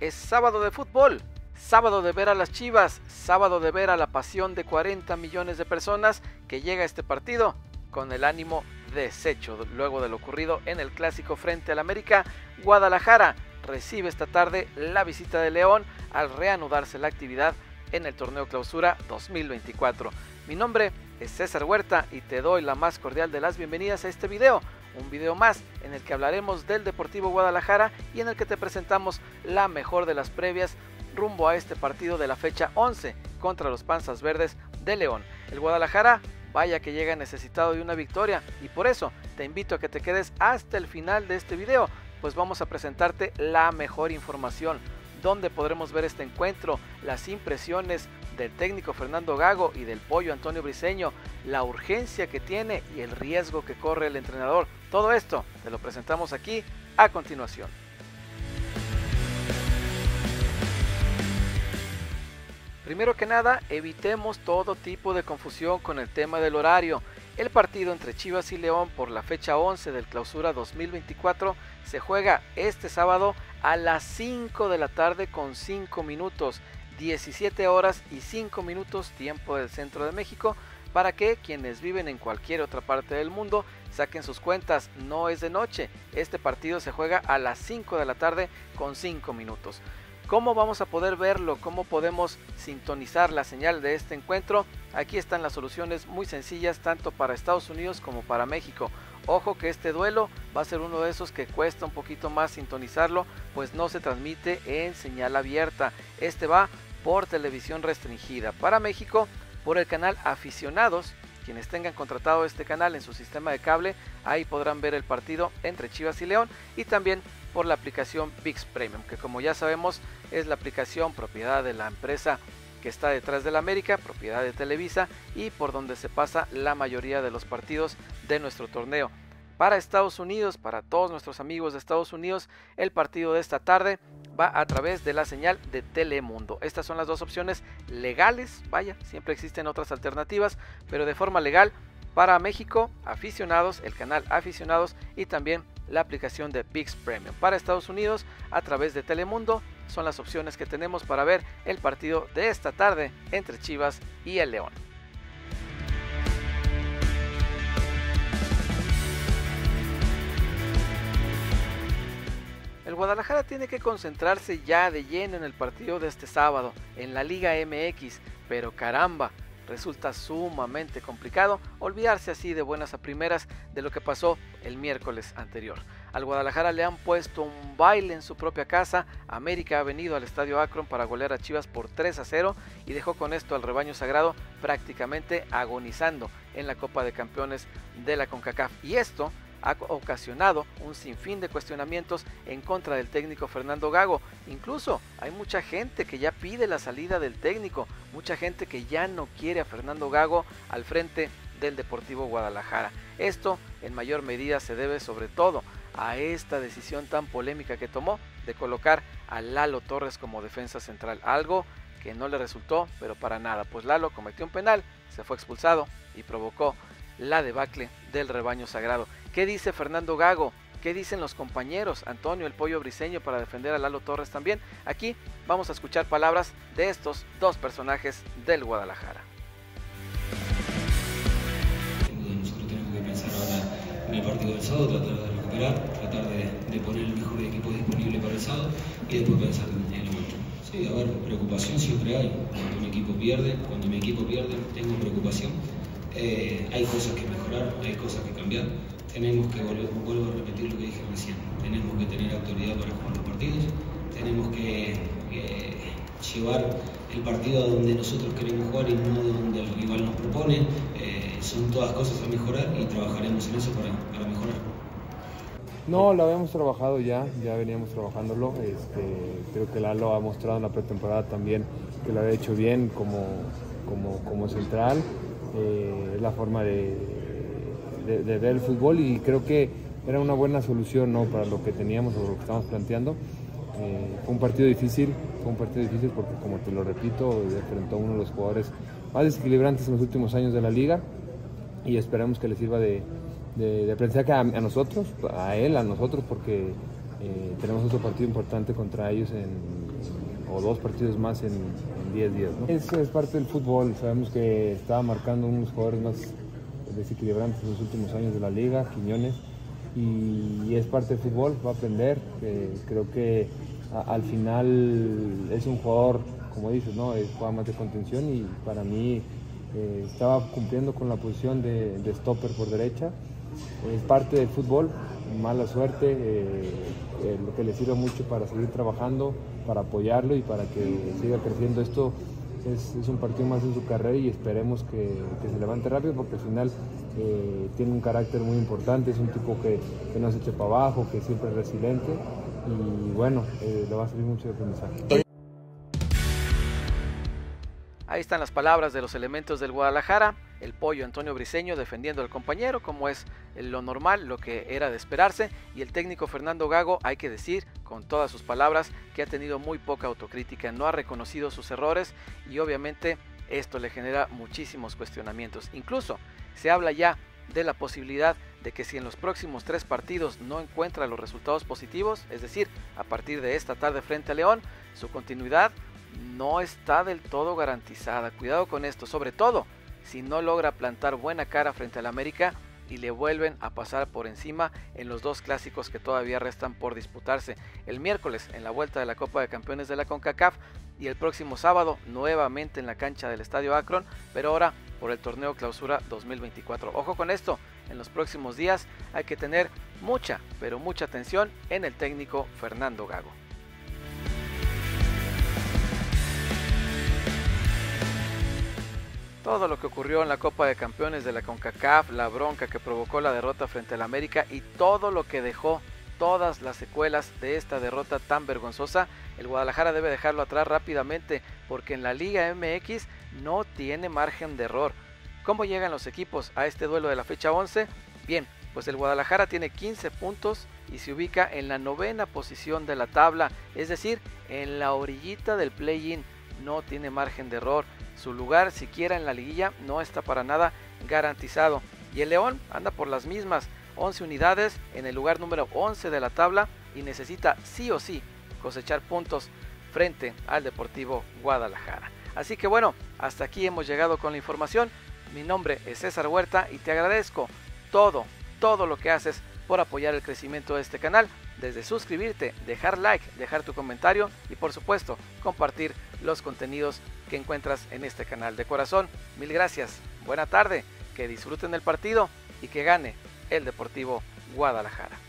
es sábado de fútbol, sábado de ver a las Chivas, sábado de ver a la pasión de 40 millones de personas que llega a este partido con el ánimo deshecho luego de lo ocurrido en el clásico frente al América. Guadalajara recibe esta tarde la visita de León al reanudarse la actividad en el torneo clausura 2024. Mi nombre es César Huerta y te doy la más cordial de las bienvenidas a este video un video más en el que hablaremos del Deportivo Guadalajara y en el que te presentamos la mejor de las previas rumbo a este partido de la fecha 11 contra los Panzas Verdes de León. El Guadalajara vaya que llega necesitado de una victoria y por eso te invito a que te quedes hasta el final de este video, pues vamos a presentarte la mejor información, donde podremos ver este encuentro, las impresiones del técnico Fernando Gago y del pollo Antonio Briseño, la urgencia que tiene y el riesgo que corre el entrenador. Todo esto te lo presentamos aquí a continuación. Primero que nada, evitemos todo tipo de confusión con el tema del horario. El partido entre Chivas y León por la fecha 11 del clausura 2024 se juega este sábado a las 5 de la tarde con 5 minutos, 17 horas y 5 minutos tiempo del centro de México, para que quienes viven en cualquier otra parte del mundo saquen sus cuentas. No es de noche, este partido se juega a las 5 de la tarde con 5 minutos. ¿Cómo vamos a poder verlo? ¿Cómo podemos sintonizar la señal de este encuentro? Aquí están las soluciones muy sencillas tanto para Estados Unidos como para México. Ojo que este duelo va a ser uno de esos que cuesta un poquito más sintonizarlo, pues no se transmite en señal abierta. Este va por televisión restringida. Para México por el canal Aficionados. Quienes tengan contratado este canal en su sistema de cable, ahí podrán ver el partido entre Chivas y León y también por la aplicación VIX Premium, que como ya sabemos es la aplicación propiedad de la empresa que está detrás de la América, propiedad de Televisa y por donde se pasa la mayoría de los partidos de nuestro torneo. Para Estados Unidos, para todos nuestros amigos de Estados Unidos, el partido de esta tarde va a través de la señal de Telemundo. Estas son las dos opciones legales, vaya, siempre existen otras alternativas, pero de forma legal para México, aficionados, el canal aficionados y también la aplicación de VIX Premium. Para Estados Unidos, a través de Telemundo, son las opciones que tenemos para ver el partido de esta tarde entre Chivas y el León. Guadalajara tiene que concentrarse ya de lleno en el partido de este sábado, en la Liga MX, pero caramba, resulta sumamente complicado olvidarse así de buenas a primeras de lo que pasó el miércoles anterior. Al Guadalajara le han puesto un baile en su propia casa. América ha venido al Estadio Akron para golear a Chivas por 3 a 0 y dejó con esto al rebaño sagrado prácticamente agonizando en la Copa de Campeones de la CONCACAF. Y esto ha ocasionado un sinfín de cuestionamientos en contra del técnico Fernando Gago. Incluso hay mucha gente que ya pide la salida del técnico, mucha gente que ya no quiere a Fernando Gago al frente del Deportivo Guadalajara. Esto en mayor medida se debe sobre todo a esta decisión tan polémica que tomó de colocar a Lalo Torres como defensa central, algo que no le resultó, pero para nada, pues Lalo cometió un penal, se fue expulsado y provocó la debacle del rebaño sagrado. ¿Qué dice Fernando Gago? ¿Qué dicen los compañeros? Antonio el Pollo Briseño para defender a Lalo Torres también. Aquí vamos a escuchar palabras de estos dos personajes del Guadalajara. Nosotros tenemos que pensar ahora en el partido del sábado, tratar de recuperar, tratar de, poner el mejor equipo disponible para el sábado y después pensar en el otro. Sí, a ver, preocupación siempre hay. Cuando mi equipo pierde, cuando mi equipo pierde, tengo preocupación. Eh, hay cosas que mejorar, hay cosas que cambiar tenemos que, vuelvo a repetir lo que dije recién, tenemos que tener autoridad para jugar los partidos, tenemos que llevar el partido a donde nosotros queremos jugar y no donde el rival nos propone. Eh, son todas cosas a mejorar y trabajaremos en eso para, para mejorar. No, lo habíamos trabajado ya, ya veníamos trabajándolo. Este, creo que Lalo ha mostrado en la pretemporada también que lo había hecho bien como, como, como central. Eh, la forma de, de, ver el fútbol y creo que era una buena solución ¿no? para lo que teníamos o lo que estábamos planteando. Eh, fue un partido difícil, fue un partido difícil porque como te lo repito, enfrentó uno de los jugadores más desequilibrantes en los últimos años de la liga y esperamos que le sirva de, de, aprendizaje a, nosotros, a él, a nosotros, porque eh, tenemos otro partido importante contra ellos en, o dos partidos más en 10 días. ¿no? Es, es, parte del fútbol, sabemos que estaba marcando unos jugadores más desequilibrantes en los últimos años de la liga, Quiñones, y, es parte del fútbol, va a aprender, creo que al final es un jugador, como dices, ¿no? juega más de contención y para mí eh, estaba cumpliendo con la posición de, de, stopper por derecha. Es parte del fútbol, mala suerte, eh, eh, lo que le sirve mucho para seguir trabajando, para apoyarlo y para que siga creciendo esto. Es, es un partido más en su carrera y esperemos que, que se levante rápido porque al final tiene un carácter muy importante, es un tipo que, que no se eche para abajo, que siempre es resiliente y bueno, le va a servir mucho de aprendizaje. Ahí están las palabras de los elementos del Guadalajara. El pollo Antonio Briseño defendiendo al compañero, como es lo normal, lo que era de esperarse. Y el técnico Fernando Gago, hay que decir, con todas sus palabras, que ha tenido muy poca autocrítica, no ha reconocido sus errores y obviamente esto le genera muchísimos cuestionamientos. Incluso se habla ya de la posibilidad de que si en los próximos tres partidos no encuentra los resultados positivos, es decir, a partir de esta tarde frente a León, su continuidad no está del todo garantizada. Cuidado con esto, sobre todo si no logra plantar buena cara frente al América y le vuelven a pasar por encima en los dos clásicos que todavía restan por disputarse. El miércoles en la vuelta de la Copa de Campeones de la CONCACAF y el próximo sábado nuevamente en la cancha del Estadio Akron, pero ahora por el torneo Clausura 2024. Ojo con esto, en los próximos días hay que tener mucha, pero mucha atención en el técnico Fernando Gago. Todo lo que ocurrió en la Copa de Campeones de la CONCACAF, la bronca que provocó la derrota frente al América y todo lo que dejó todas las secuelas de esta derrota tan vergonzosa, el Guadalajara debe dejarlo atrás rápidamente porque en la Liga MX no tiene margen de error. ¿Cómo llegan los equipos a este duelo de la fecha 11? Bien, pues el Guadalajara tiene 15 puntos y se ubica en la novena posición de la tabla, es decir, en la orillita del play-in, no tiene margen de error. Su lugar siquiera en la liguilla no está para nada garantizado. Y el León anda por las mismas 11 unidades en el lugar número 11 de la tabla y necesita sí o sí cosechar puntos frente al Deportivo Guadalajara. Así que bueno, hasta aquí hemos llegado con la información. Mi nombre es César Huerta y te agradezco todo, todo lo que haces por apoyar el crecimiento de este canal, desde suscribirte, dejar like, dejar tu comentario y por supuesto compartir los contenidos que encuentras en este canal. De corazón, mil gracias, buena tarde, que disfruten el partido y que gane el Deportivo Guadalajara.